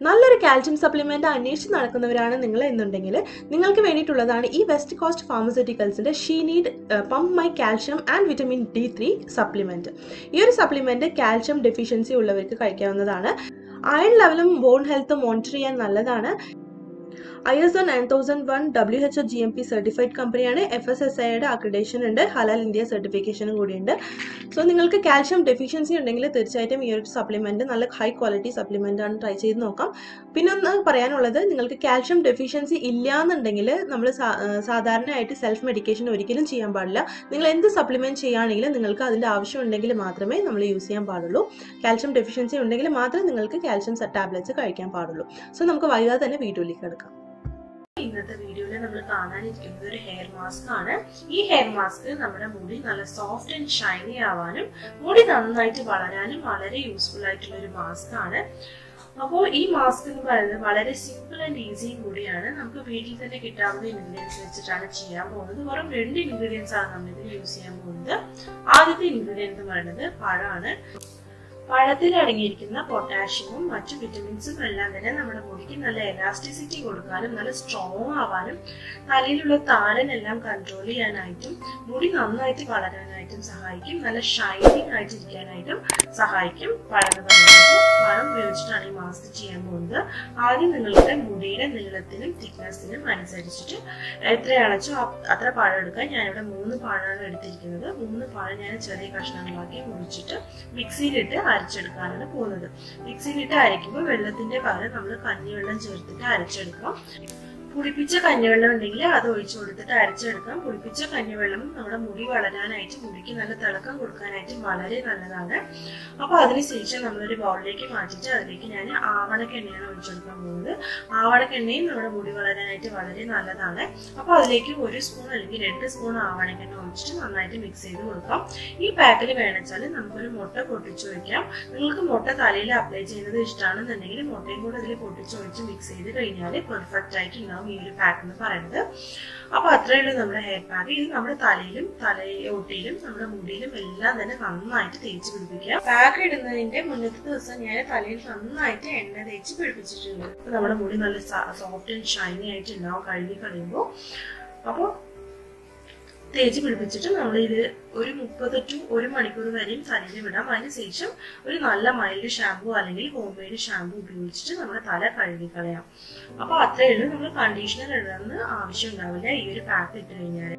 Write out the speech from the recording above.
നല്ലൊരു calcium supplement അന്വേഷിച്ച് നടക്കുന്നവരാണ് നിങ്ങൾ എന്നുണ്ടെങ്കിൽ നിങ്ങൾക്ക് വേണ്ടിയിട്ടുള്ളതാണ് ഈ വെസ്റ്റ് കോസ്റ്റ് ഫാർമസ്യൂട്ടിക്കൽസിന്റെ she need pump my calcium and vitamin D three supplement. ഈ ഒരു സപ്ലിമെന്റ് കാൽഷ്യം ഡെഫിഷ്യൻസി ഉള്ളവർക്ക് കഴിക്കാവുന്നതാണ്. അയൺ ലെവലും ബോൺ ഹെൽത്തും മോണിറ്റർ ചെയ്യാൻ നല്ലതാണ്. I S O nine thousand one W H O G M P certified കമ്പനിയാണ് F S S ഐയുടെ accreditation ഉണ്ട്. ഹലാൽ ഇന്ത്യ സർട്ടിഫിക്കേഷനും കൂടിയുണ്ട് സോ നിങ്ങൾക്ക് കാൽഷ്യം ഡെഫിഷ്യൻസി ഉണ്ടെങ്കിൽ തീർച്ചയായിട്ടും ഈ ഒരു സപ്ലിമെന്റ് നല്ല ഹൈ ക്വാളിറ്റി സപ്ലിമെന്റ് ആണ് ട്രൈ ചെയ്ത് നോക്കാം. പിന്നെ ഒന്ന് പറയാനുള്ളത് നിങ്ങൾക്ക് കാൽഷ്യം ഡെഫിഷ്യൻസി ഇല്ല എന്നുണ്ടെങ്കിൽ നമ്മൾ സാധാരണയായിട്ട് സെൽഫ് മെഡിക്കേഷൻ ഒരിക്കലും ചെയ്യാൻ പാടില്ല. നിങ്ങൾ എന്ത് സപ്ലിമെന്റ് ചെയ്യുകയാണെങ്കിലും നിങ്ങൾക്ക് അതിന്റെ ആവശ്യം ഉണ്ടെങ്കിൽ മാത്രമേ നമ്മൾ യൂസ് ചെയ്യാൻ പാടുള്ളൂ. കാൽഷ്യം ഡെഫിഷ്യൻസി ഉണ്ടെങ്കിൽ മാത്രമേ നിങ്ങൾക്ക് കാൽഷ്യം ടാബ്ലറ്റ്സ് കഴിക്കാൻ പാടുള്ളൂ. സോ നമുക്ക് വൈകാതെ തന്നെ വീഡിയോയിലേക്ക് കിടക്കാം. ഇന്നത്തെ വീഡിയോയിൽ നമ്മൾ കാണാനിരിക്കുന്നത് ഒരു ഹെയർ മാസ്ക് ആണ്. ഈ ഹെയർ മാസ്ക് നമ്മുടെ മുടി നല്ല സോഫ്റ്റ് ആൻഡ് ഷൈനി ആവാനും മുടി നന്നായിട്ട് വളരാനും വളരെ യൂസ്ഫുൾ ആയിട്ടുള്ള ഒരു മാസ്ക് ആണ്. അപ്പോൾ ഈ മാസ്ക് എന്ന് പറയുന്നത് വളരെ സിമ്പിൾ ആൻഡ് ഈസിയും കൂടിയാണ് നമുക്ക് വീട്ടിൽ തന്നെ കിട്ടാവുന്ന ഇൻഗ്രീഡിയൻസ് വെച്ചിട്ടാണ് ചെയ്യാൻ പോകുന്നത്. വെറും രണ്ട് ഇൻഗ്രീഡിയൻസ് ആണ് നമ്മൾ ഇതിൽ യൂസ് ചെയ്യാൻ പോകുന്നത്. ആദ്യത്തെ ഇൻഗ്രീഡിയന്റ് എന്ന് പറയുന്നത് പഴമാണ്. പഴത്തിൽ അടങ്ങിയിരിക്കുന്ന പൊട്ടാഷ്യവും മറ്റു വിറ്റമിൻസും എല്ലാം തന്നെ നമ്മുടെ മുടിക്ക് നല്ല എലാസ്റ്റിസിറ്റി കൊടുക്കാനും നല്ല സ്ട്രോങ് ആവാനും തലയിലുള്ള താരനെല്ലാം കൺട്രോൾ ചെയ്യാനായിട്ടും മുടി നന്നായിട്ട് വളരാനായിട്ടും സഹായിക്കും നല്ല ഷൈനിങ് ആയിട്ട് ഇരിക്കാനായിട്ടും സഹായിക്കും. പഴം എന്ന് പറയുന്നത് പഴം ഉപയോഗിച്ചിട്ടാണ് ഈ മാസ്ക് ചെയ്യാൻ പോകുന്നത്. ആദ്യം നിങ്ങളുടെ മുടിയുടെ നീളത്തിനും തിക്നെസ്സിനും അനുസരിച്ചിട്ട് എത്ര അളച്ചോ അത്ര പഴം എടുക്കാൻ ഞാനിവിടെ മൂന്ന് പഴമാണ് എടുത്തിരിക്കുന്നത്. മൂന്ന് പഴം ഞാൻ ചെറിയ കഷ്ണങ്ങളാക്കി മുറിച്ചിട്ട് മിക്സിയിലിട്ട് അരച്ചെടുക്കാനാണ് പോകുന്നത്. മിക്സിയിലിട്ട് അരയ്ക്കുമ്പോൾ വെള്ളത്തിന്റെ പകരം നമ്മൾ കഞ്ഞിവെള്ളം ചേർത്തിട്ട് അരച്ചെടുക്കാം പുളിപ്പിച്ച കഞ്ഞിവെള്ളം ഉണ്ടെങ്കിൽ അത് ഒഴിച്ചു കൊടുത്തിട്ട് അരച്ചെടുക്കാം. പുളിപ്പിച്ച കഞ്ഞിവെള്ളം നമ്മുടെ മുടി വളരാനായിട്ട് മുടിക്ക് നല്ല തിളക്കം കൊടുക്കാനായിട്ട് വളരെ നല്ലതാണ്. അപ്പൊ അതിനുശേഷം നമ്മളൊരു ബൗളിലേക്ക് മാറ്റിയിട്ട് അതിലേക്ക് ഞാൻ ആവണക്കെണ്ണയാണ് ഒഴിച്ചെടുക്കാൻ പോകുന്നത്. ആവണക്കെണ്ണയും നമ്മുടെ മുടി വളരാനായിട്ട് വളരെ നല്ലതാണ്. അപ്പൊ അതിലേക്ക് ഒരു സ്പൂൺ അല്ലെങ്കിൽ രണ്ട് സ്പൂൺ ആവണക്കെണ്ണ ഒഴിച്ചിട്ട് നന്നായിട്ട് മിക്സ് ചെയ്ത് കൊടുക്കാം. ഈ പാക്കിൽ വേണമെച്ചാൽ നമുക്കൊരു മുട്ട പൊട്ടിച്ചു വയ്ക്കാം നിങ്ങൾക്ക് മുട്ട തലയിൽ അപ്ലൈ ചെയ്യുന്നത് ഇഷ്ടമാണെന്നുണ്ടെങ്കിൽ മുട്ടയും കൂടെ അതിൽ പൊട്ടിച്ചു ഒഴിച്ച് മിക്സ് ചെയ്ത് കഴിഞ്ഞാൽ പെർഫെക്റ്റ് ആയിട്ട് ഉണ്ടാവും ഈ ഒരു പാക്ക് എന്ന് പറയുന്നത്. അപ്പൊ അത്രയേ ഉള്ളൂ നമ്മുടെ ഹെയർ പാക്ക് ഇത് നമ്മുടെ തലയിലും തലയോട്ടിയിലും നമ്മുടെ മുടിയിലും എല്ലാം തന്നെ നന്നായിട്ട് തേച്ച് പിടിപ്പിക്കുക പാക്ക് ഇടുന്നതിന്റെ മുന്നത്തെ ദിവസം ഞാൻ തലയിൽ നന്നായിട്ട് എണ്ണ തേച്ച് പിടിപ്പിച്ചിട്ടുണ്ട്. നമ്മുടെ മുടി നല്ല സോഫ്റ്റ് ആൻഡ് ഷൈനി ആയിട്ട് ഉണ്ടാവും കഴുകി കഴിയുമ്പോൾ അപ്പോൾ തേച്ച് പിടിപ്പിച്ചിട്ട് നമ്മൾ ഇത് ഒരു മുപ്പത് ടു ഒരു മണിക്കൂർ വരെയും തലയിൽ വിടാം. അതിനുശേഷം ഒരു നല്ല മൈൽഡ് ഷാമ്പു അല്ലെങ്കിൽ ഹോം മെയ്ഡ് ഷാമ്പു ഉപയോഗിച്ചിട്ട് നമ്മുടെ തല കഴുകി കളയാം. അപ്പൊ അത്രയേ ഉള്ളൂ. നമ്മൾ കണ്ടീഷണർ ഇടുന്ന ആവശ്യം ഉണ്ടാവില്ല ഈ ഒരു പാക്ക് ഇട്ട് കഴിഞ്ഞാൽ